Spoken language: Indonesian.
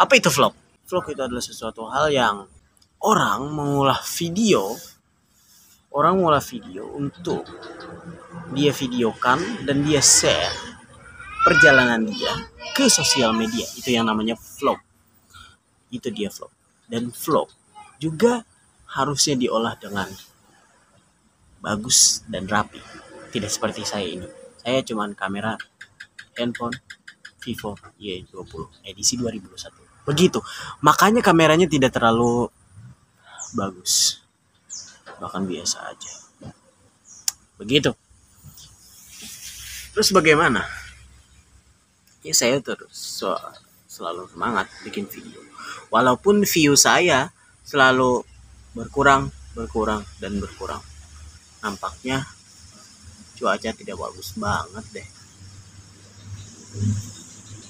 Apa itu vlog? Vlog itu adalah sesuatu hal yang orang mengolah video, orang mengolah video untuk dia videokan dan dia share perjalanan dia ke sosial media. Itu yang namanya vlog. Itu dia vlog. Dan vlog juga harusnya diolah dengan bagus dan rapi. Tidak seperti saya ini. Saya cuman kamera handphone Vivo Y20 edisi 2021. Begitu. Makanya kameranya tidak terlalu bagus. Bahkan biasa aja. Begitu. Terus bagaimana? Ya saya terus so, selalu semangat bikin video. Walaupun view saya selalu berkurang, berkurang, dan berkurang. Nampaknya cuaca tidak bagus banget deh.